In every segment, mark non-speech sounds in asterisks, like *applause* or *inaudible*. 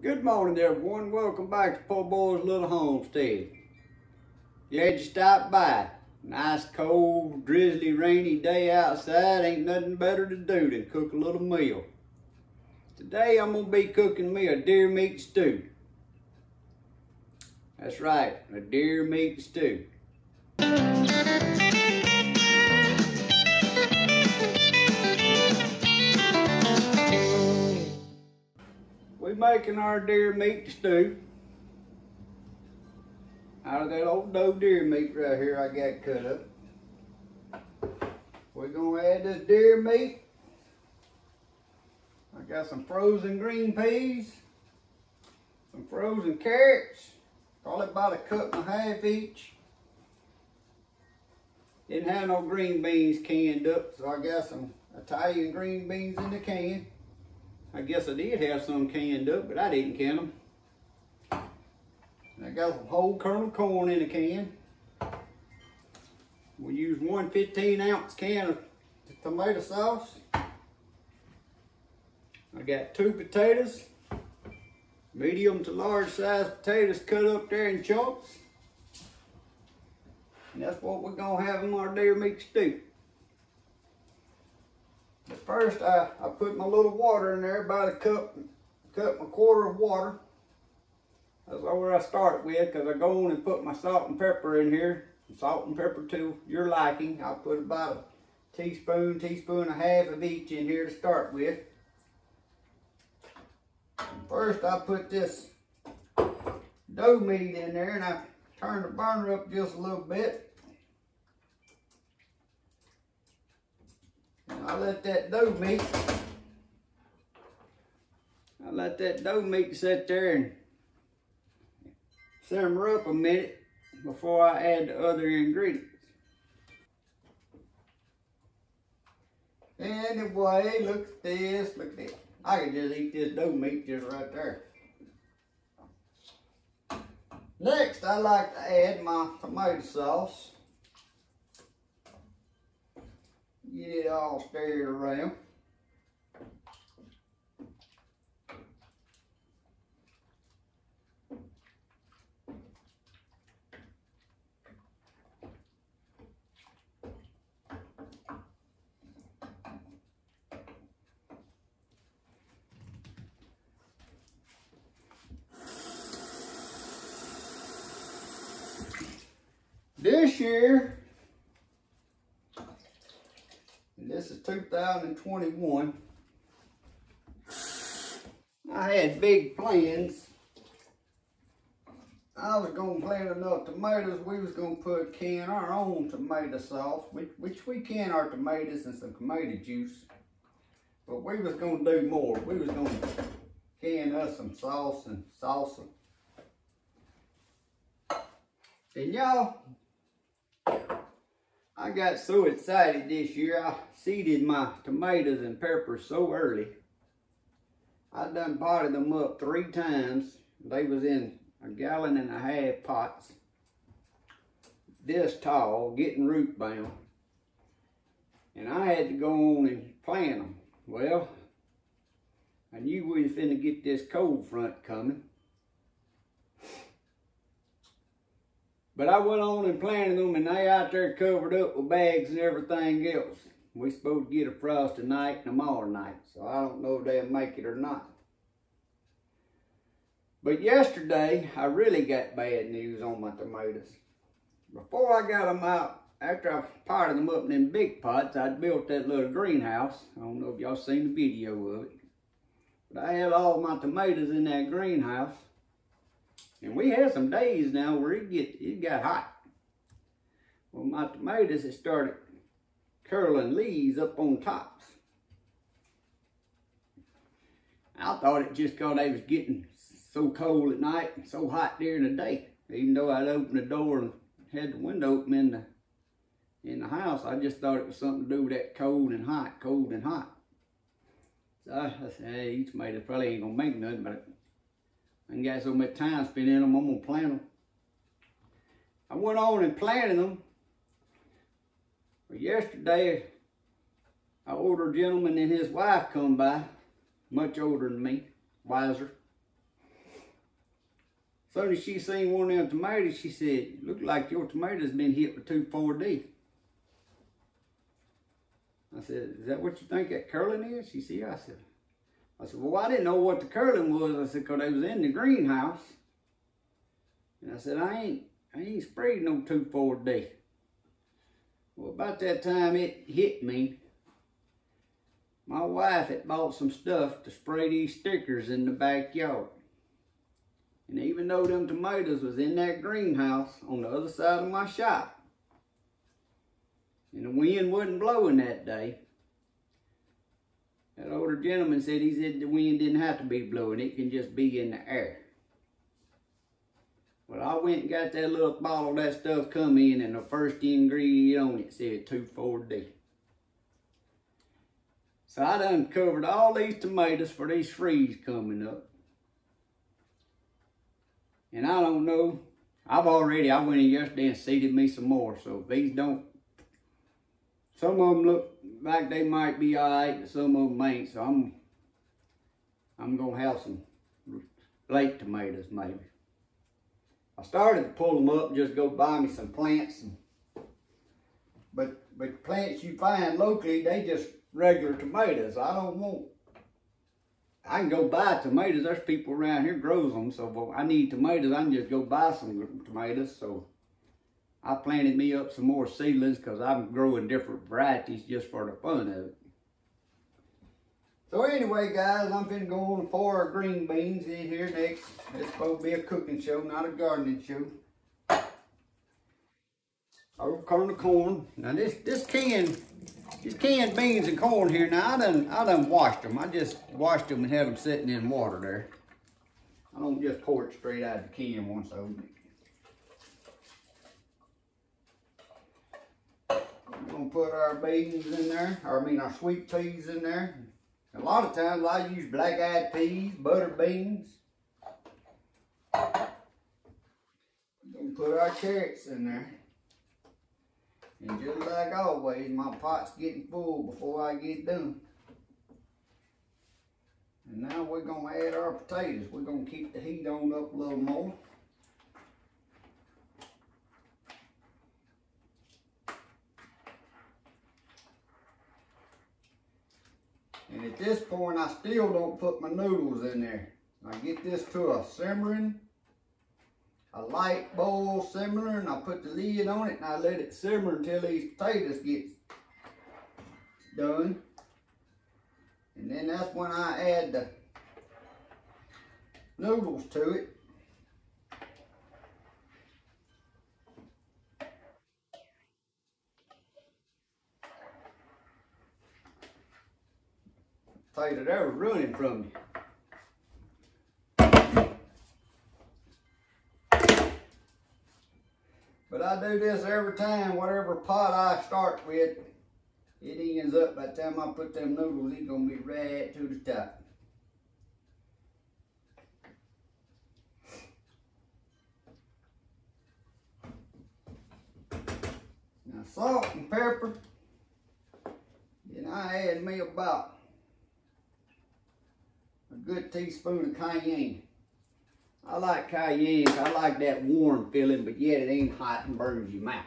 Good morning, everyone. Welcome back to Poorboys' Little Homestead. Glad you stopped by. Nice, cold, drizzly, rainy day outside. Ain't nothing better to do than cook a little meal. Today, I'm going to be cooking me a deer meat stew. That's right, a deer meat stew. Making our deer meat stew out of that old doe deer meat right here I got cut up. We're gonna add this deer meat. I got some frozen green peas, some frozen carrots, probably about a cup and a half each. Didn't have no green beans canned up, so I got some Italian green beans in the can. I guess I did have some canned up, but I didn't can them. I got some whole kernel corn in a can. We use one 15 ounce can of tomato sauce. I got two potatoes, medium to large size potatoes cut up there in chunks. And that's what we're gonna have in our deer meat stew. First, I, I put my little water in there, about a cup, cup and a quarter of water. That's where I start with, because I go on and put my salt and pepper in here. Salt and pepper to your liking. I'll put about a teaspoon, teaspoon and a half of each in here to start with. First, I put this doe meat in there, and I turn the burner up just a little bit. I let that doe meat, I let that doe meat sit there and simmer up a minute before I add the other ingredients. Anyway, look at this, look at this. I can just eat this doe meat just right there. Next, I like to add my tomato sauce. Get it all stirred around. This year, this is 2021. I had big plans. I was gonna plant enough tomatoes. We was gonna put can our own tomato sauce, which, which we can our tomatoes and some tomato juice. But we was gonna do more. We was gonna can us some sauce and salsa. And y'all, I got so excited this year, I seeded my tomatoes and peppers so early. I done potted them up three times. They was in a gallon and a half pots. This tall, getting root bound. And I had to go on and plant them. Well, I knew we was finna get this cold front coming. But I went on and planted them and they out there covered up with bags and everything else. We supposed to get a frost tonight and tomorrow night. So I don't know if they'll make it or not. But yesterday, I really got bad news on my tomatoes. Before I got them out, after I potted them up in them big pots, I built that little greenhouse. I don't know if y'all seen the video of it. But I had all my tomatoes in that greenhouse. And we had some days now where it get it got hot. Well, my tomatoes had started curling leaves up on tops. I thought it just because they was getting so cold at night and so hot during the day. Even though I'd opened the door and had the window open in the in the house, I just thought it was something to do with that cold and hot, cold and hot. So I, said, hey, these tomatoes probably ain't gonna make nothing, but I ain't got so much time spent in them, I'm gonna plant them. I went on and planted them. But yesterday, I older gentleman and his wife come by, much older than me, wiser. soon as she seen one of them tomatoes, she said, look like your tomatoes been hit with 2,4-D. I said, is that what you think that curling is? She said. I said, I said, well, I didn't know what the curling was. I said, because they was in the greenhouse. And I said, I ain't, I ain't sprayed no 2,4-D. Well, about that time it hit me, my wife had bought some stuff to spray these stickers in the backyard. And even though them tomatoes was in that greenhouse on the other side of my shop, and the wind wasn't blowing that day, that older gentleman said he said the wind didn't have to be blowing, it can just be in the air. Well, I went and got that little bottle that stuff come in and the first ingredient on it said 2,4-D. So I done covered all these tomatoes for these freeze coming up. And I don't know, I've already, I went in yesterday and seeded me some more. So if these don't, some of them look like they might be all right, but some of them ain't. So I'm, I'm gonna have some late tomatoes maybe. I started to pull them up, just go buy me some plants. And, but, but plants you find locally, they just regular tomatoes. I don't want, I can go buy tomatoes. There's people around here grows them. So if I need tomatoes, I can just go buy some tomatoes. So I planted me up some more seedlings because I'm growing different varieties just for the fun of it. So anyway, guys, I'm finna go on for green beans in here next. It's supposed to be a cooking show, not a gardening show. Over corn of corn. Now this this can these canned beans and corn here. Now I done I done washed them. I just washed them and had them sitting in water there. I don't just pour it straight out of the can once I open it. We're gonna put our beans in there, or I mean our sweet peas in there. A lot of times I use black-eyed peas, butter beans. We're gonna put our carrots in there. And just like always, my pot's getting full before I get done. And now we're gonna add our potatoes. We're gonna keep the heat on up a little more. At this point, I still don't put my noodles in there. I get this to a simmering, a light boil simmering. And I put the lid on it and I let it simmer until these potatoes get done. And then that's when I add the noodles to it. Potato there running from you. But I do this every time, whatever pot I start with, it ends up by the time I put them noodles, it's gonna be right to the top. Now salt and pepper, then I add me about good teaspoon of cayenne. I like cayenne. I like that warm feeling, but yet it ain't hot and burns your mouth.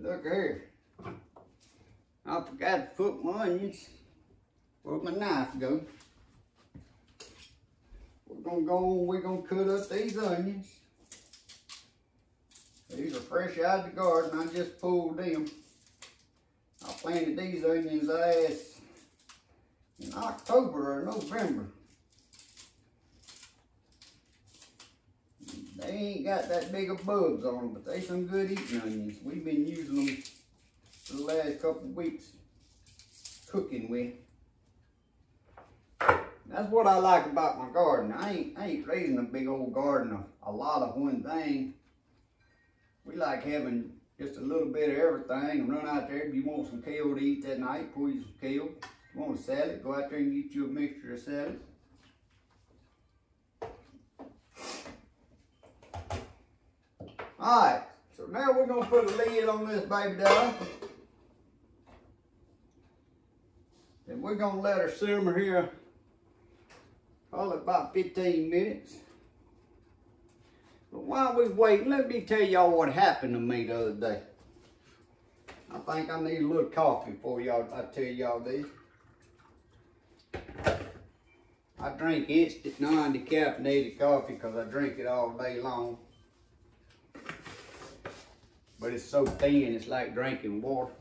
Look here. I forgot to put my onions. Where'd my knife go? We're gonna go we're gonna cut up these onions. These are fresh out of the garden, I just pulled them. I planted these onions last in October or November. They ain't got that big of bugs on them, but they some good eating onions. We've been using them for the last couple weeks cooking with. That's what I like about my garden. I ain't, I ain't raising a big old garden of a lot of one thing. We like having just a little bit of everything. Run out there if you want some kale to eat that night, pull you some kale. If you want a salad, go out there and get you a mixture of salad. All right, so now we're gonna put a lid on this baby doll. And we're gonna let her simmer here probably about 15 minutes. But while we wait, let me tell y'all what happened to me the other day. I think I need a little coffee before y'all I tell y'all this. I drink instant non-decaffeinated coffee because I drink it all day long. But it's so thin, it's like drinking water.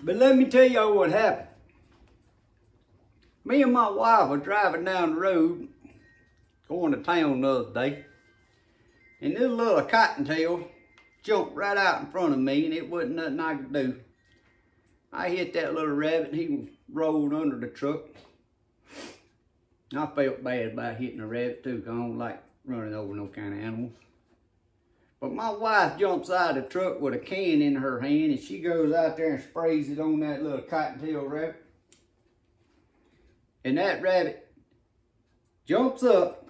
But let me tell y'all what happened. Me and my wife were driving down the road, going to town the other day. And this little cottontail jumped right out in front of me and it wasn't nothing I could do. I hit that little rabbit and he rolled under the truck. I felt bad about hitting a rabbit too, because I don't like running over no kind of animals. But my wife jumps out of the truck with a can in her hand and she goes out there and sprays it on that little cottontail rabbit. And that rabbit jumps up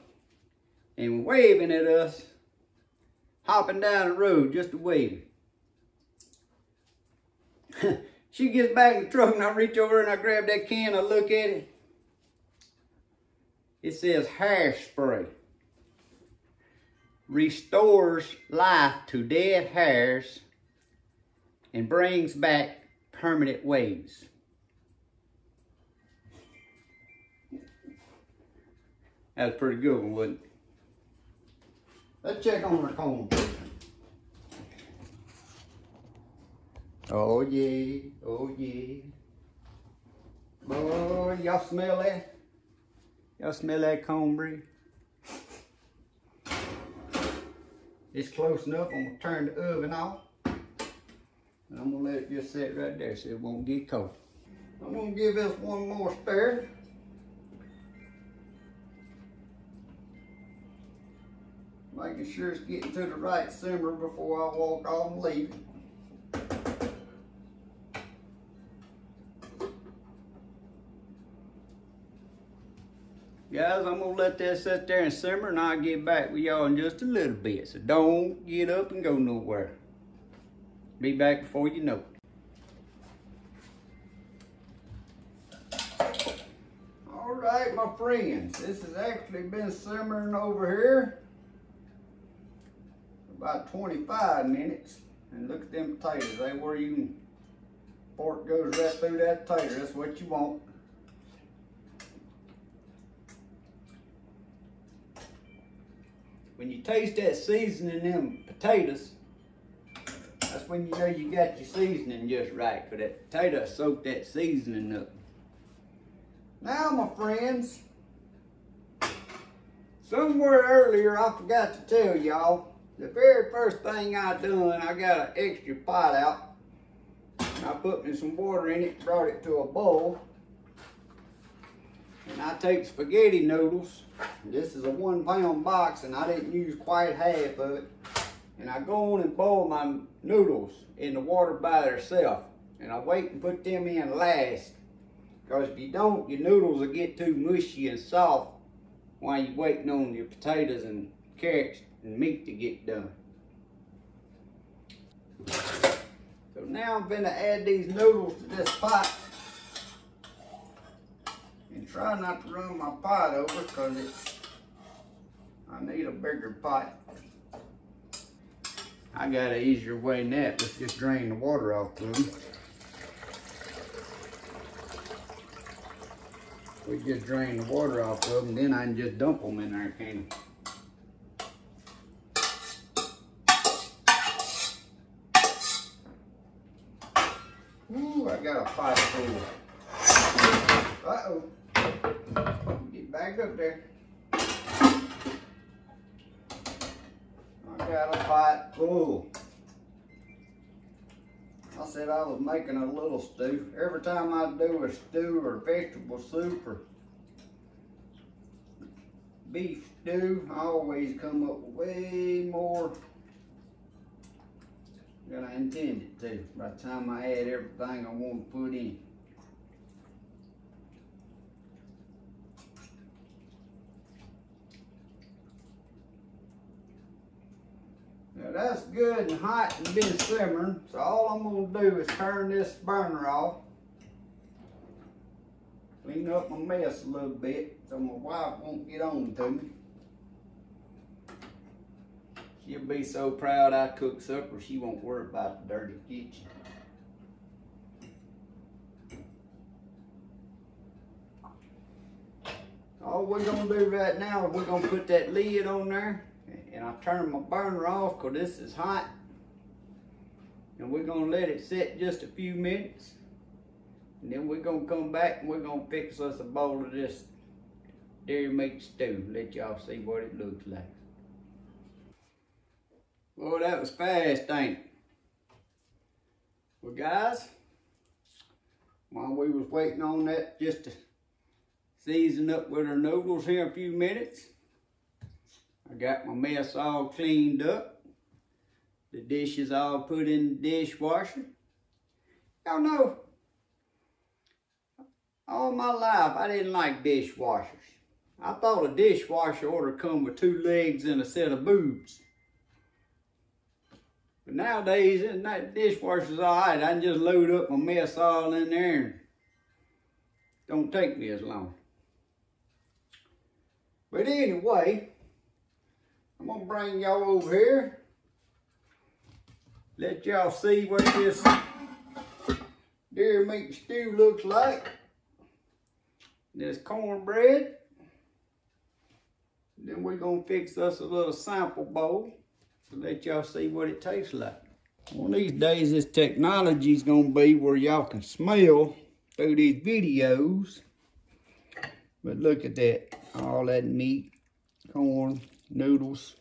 and waving at us, hopping down the road just to wave. *laughs* she gets back in the truck and I reach over and I grab that can, I look at it. It says hairspray restores life to dead hairs and brings back permanent waves. That's a pretty good one, wouldn't it? Let's check on the comb. Oh yeah, oh yeah. Boy, y'all smell that? Y'all smell that cornbread? It's close enough. I'm gonna turn the oven off. And I'm gonna let it just sit right there so it won't get cold. I'm gonna give this one more stir. Making sure it's getting to the right simmer before I walk off and leave it. Guys, I'm gonna let that sit there and simmer and I'll get back with y'all in just a little bit. So don't get up and go nowhere. Be back before you know it. All right, my friends, this has actually been simmering over here about 25 minutes. And look at them potatoes, they were even, fork goes right through that potato, that's what you want. when you taste that seasoning in them potatoes, that's when you know you got your seasoning just right. But that potato soaked that seasoning up. Now, my friends, somewhere earlier I forgot to tell y'all, the very first thing I done, I got an extra pot out. I put me some water in it, brought it to a bowl. And I take spaghetti noodles. This is a one pound box and I didn't use quite half of it. And I go on and boil my noodles in the water by themselves. And I wait and put them in last. Because if you don't, your noodles will get too mushy and soft while you're waiting on your potatoes and carrots meat to get done. So now I'm to add these noodles to this pot and try not to run my pot over because I need a bigger pot. I got an easier way than that. Let's just drain the water off of them. We just drain the water off of them, then I can just dump them in there, can Ooh, I got a pot full. Uh-oh Get back up there. I got a pot full. I said I was making a little stew. Every time I do a stew or vegetable soup or beef stew, I always come up way more than I intended to by the time I add everything I want to put in. Now that's good and hot and been simmering. So all I'm gonna do is turn this burner off. Clean up my mess a little bit so my wife won't get on to me. She'll be so proud I cook supper she won't worry about the dirty kitchen. All we're gonna do right now is we're gonna put that lid on there and I turn my burner off because this is hot. And we're gonna let it sit just a few minutes. And then we're gonna come back and we're gonna fix us a bowl of this dairy meat stew. Let y'all see what it looks like. Well, that was fast, ain't it? Well, guys, while we was waiting on that just to season up with our noodles here a few minutes, I got my mess all cleaned up. The dishes all put in the dishwasher. Y'all know, all my life I didn't like dishwashers. I thought a dishwasher ought to come with two legs and a set of boobs. But nowadays, that dishwasher's all right. I can just load up my mess all in there and don't take me as long. But anyway, I'm gonna bring y'all over here. Let y'all see what this deer meat stew looks like. This cornbread. Then we're gonna fix us a little sample bowl to let y'all see what it tastes like. One of these days, this technology is gonna be where y'all can smell through these videos. But look at that, all that meat, corn, noodles.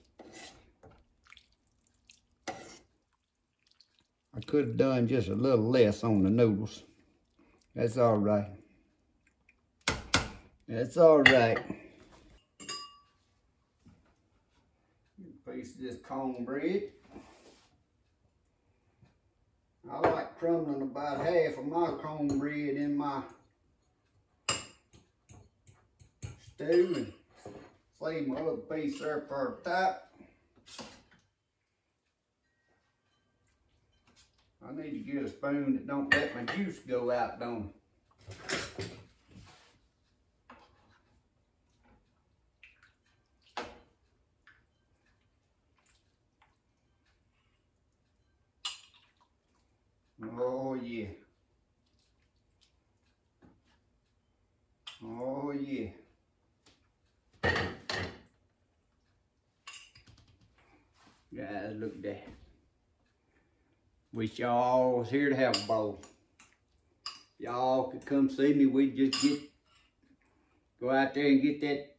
I could have done just a little less on the noodles. That's all right. That's all right. Piece of this cornbread. I like crumbling about half of my cornbread in my stew and Save my other piece there for the top. I need to get a spoon that don't let my juice go out, don't yeah. Oh yeah. Guys, look at that. Wish y'all was here to have a bowl. Y'all could come see me. We'd just get, go out there and get that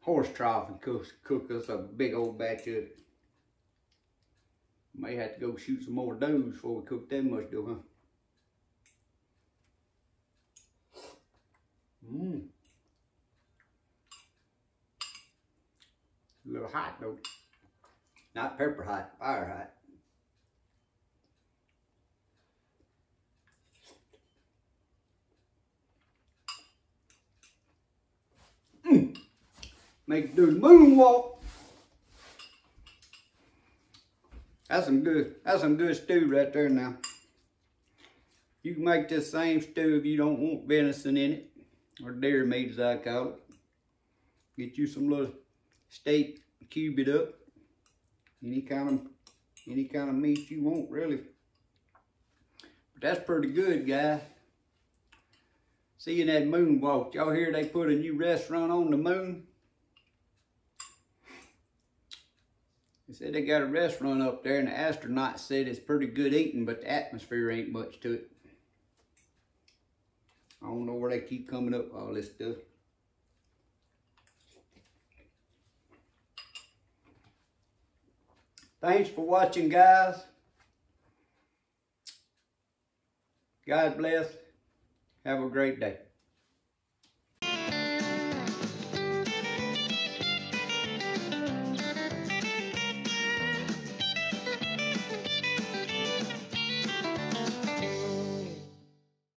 horse trough and cook, cook us a big old batch of it. May have to go shoot some more does before we cook that much doe, huh? Mmm. A little hot though. Not pepper hot, fire hot. Mm. Make do the moonwalk. That's some good, that's some good stew right there now. You can make this same stew if you don't want venison in it, or deer meat as I call it. Get you some little steak, cube it up, any kind of any kind of meat you want really. But that's pretty good, guys. Seeing that moonwalk, y'all hear they put a new restaurant on the moon? They said they got a restaurant up there and the astronaut said it's pretty good eating, but the atmosphere ain't much to it. I don't know where they keep coming up all this stuff. Thanks for watching, guys. God bless. Have a great day.